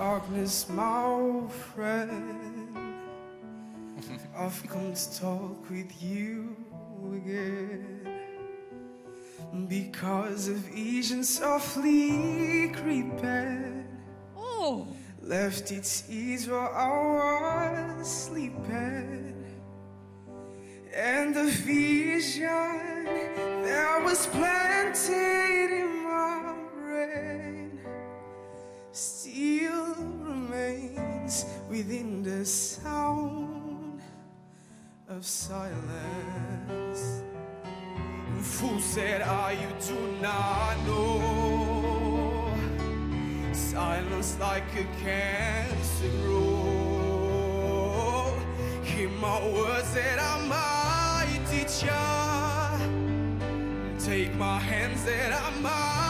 Darkness, my friend. I've come to talk with you again. Because of Asian softly creeping. Oh! Left its ease while I was sleeping. And the vision that was planted in my brain still remains within the sound of silence. Fool said, I you do not know. Silence like a cancer grow. Hear my words that I might teach ya. Take my hands that I might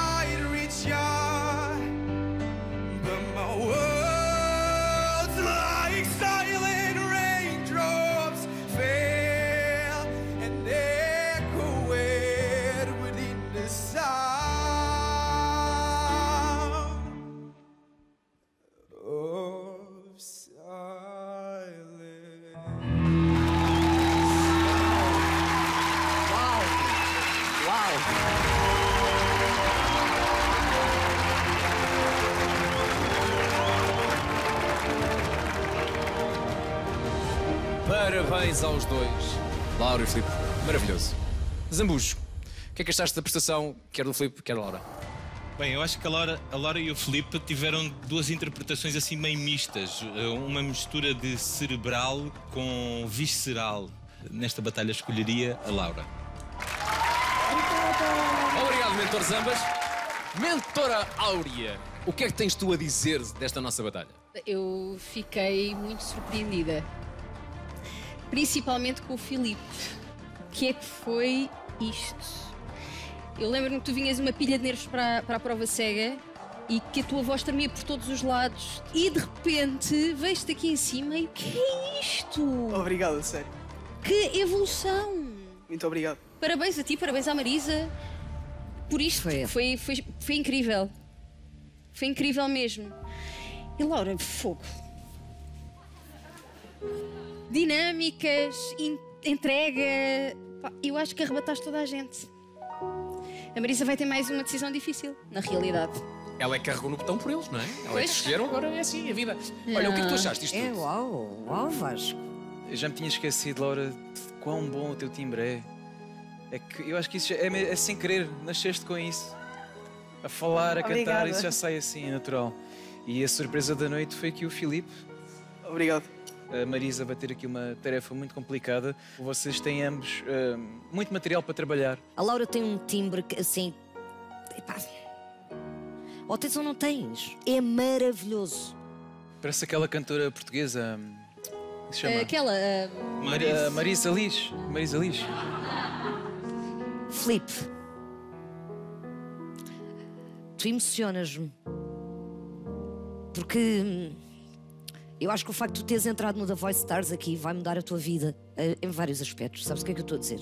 Parabéns aos dois. Laura e Filipe, maravilhoso. Zambujo, o que é que achaste da prestação, quer do Filipe, quer da Laura? Bem, eu acho que a Laura, a Laura e o Felipe tiveram duas interpretações assim meio mistas. Eh, Uma mistura de cerebral com visceral. Nesta batalha escolheria a Laura. Obrigado, mentor Zambas. Mentora Áurea, o que é que tens tu a dizer desta nossa batalha? Eu fiquei muito surpreendida. Principalmente com o Filipe. O que é que foi isto? Eu lembro-me que tu vinhas uma pilha de nervos para, para a prova cega e que a tua voz tremia por todos os lados e de repente vejo-te aqui em cima e o que é isto? Obrigado, a sério. Que evolução! Muito obrigado. Parabéns a ti, parabéns à Marisa por isto. Foi. Foi, foi, foi incrível. Foi incrível mesmo. E Laura, fogo. Dinâmicas, in- entrega. Eu acho que arrebataste toda a gente. A Marisa vai ter mais uma decisão difícil, na realidade. Ela é que carregou no botão por eles, não é? Ela é que Pois. escolheram, agora é assim a vida. Olha, o que é que tu achaste disto É, tudo? uau! Uau, Vasco! Eu já me tinha esquecido, Laura, de quão bom o teu timbre é. É que eu acho que isso já- é, me- é sem querer, nasceste com isso. A falar, a cantar, Obrigada. isso já sai assim, é natural. E a surpresa da noite foi que o Filipe, Obrigado. A Marisa, vai ter aqui uma tarefa muito complicada. Vocês têm ambos ah, muito material para trabalhar. A Laura tem um timbre que, assim. Epá. Ou tens ou não tens? É maravilhoso. Parece aquela cantora portuguesa. hum, Como se chama? Aquela. ah, Marisa. Marisa Liz. Marisa Liz. Filipe, tu emocionas-me. Porque hum, eu acho que o facto de tu teres entrado no The Voice Stars aqui vai mudar a tua vida eh, em vários aspectos. Sabes o que é que eu estou a dizer?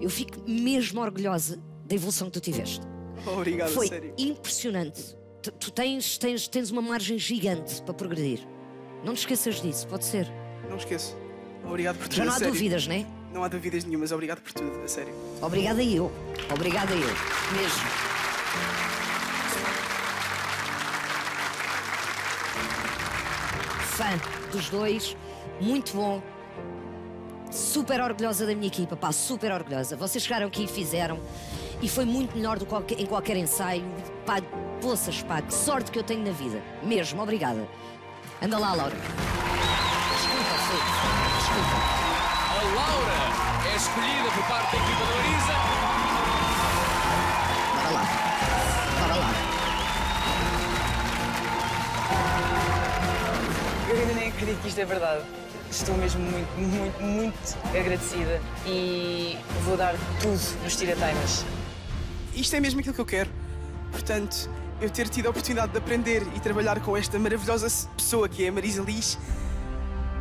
Eu fico mesmo orgulhosa da evolução que tu tiveste. Obrigado, Foi sério. impressionante. Tu, tu tens, tens, tens uma margem gigante para progredir. Não te esqueças disso, pode ser. Não esqueço. Obrigado por tudo. Já não há sério. dúvidas, não é? Não há dúvidas nenhumas. Obrigado por tudo, a sério. Obrigada eu. Obrigada eu. Mesmo. Fã dos dois, muito bom. Super orgulhosa da minha equipa, pá, super orgulhosa. Vocês chegaram aqui e fizeram, e foi muito melhor do que em qualquer ensaio. Pá, poças, pá, que sorte que eu tenho na vida. Mesmo, obrigada. Anda lá, Laura. Desculpa, Filipe. Desculpa. A Laura é escolhida por parte da equipa da Marisa. Bora lá. Acredito que isto é verdade. Estou mesmo muito, muito, muito agradecida e vou dar tudo nos tira-taimas. Isto é mesmo aquilo que eu quero. Portanto, eu ter tido a oportunidade de aprender e trabalhar com esta maravilhosa pessoa que é a Marisa Liz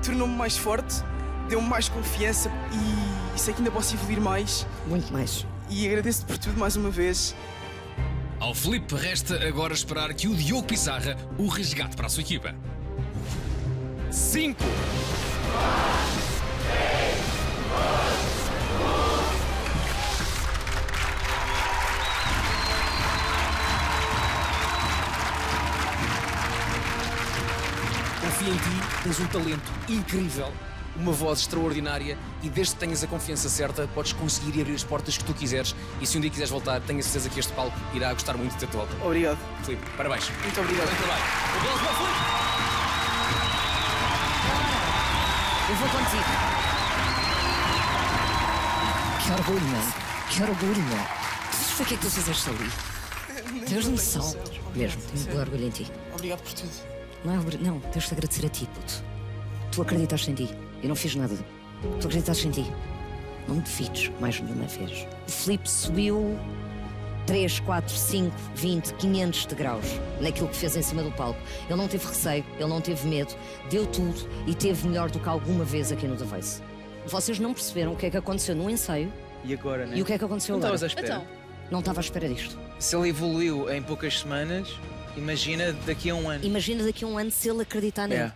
tornou-me mais forte, deu-me mais confiança e sei que ainda posso evoluir mais. Muito mais. E agradeço-te por tudo mais uma vez. Ao Ao Felipe resta agora esperar que o Diogo Pissarra o resgate para a sua equipa. 5, Confia em ti, tens um talento incrível, uma voz extraordinária e desde que tenhas a confiança certa, podes conseguir abrir as portas que tu quiseres. E se um dia quiseres voltar, tenho a certeza que este palco irá gostar muito de ter-te de volta. Obrigado. Filipe, parabéns. Muito obrigado. Bom trabalho. Eu vou contigo. Que orgulho, mano. Que orgulho, mano. Tu sabes o que é que tu fizeste ali? Tens noção? Mesmo, tenho muito orgulho em ti. Obrigado por tudo. Não, é não, tens de agradecer a ti, puto. Tu acreditaste em ti. Eu não fiz nada. Tu acreditaste em ti. Não me defites mais nenhuma vez. O Filipe subiu 3, 4, 5, 20, 500 degraus naquilo que fez em cima do palco. Ele não teve receio, ele não teve medo, deu tudo e teve melhor do que alguma vez aqui no The Voice. Vocês não perceberam o que é que aconteceu no ensaio E agora, né? e o que é que aconteceu Não agora. estavas à espera. Então, Não estava à espera disto. Se ele evoluiu em poucas semanas, imagina daqui a um ano. Imagina daqui a um ano se ele acreditar nele. É.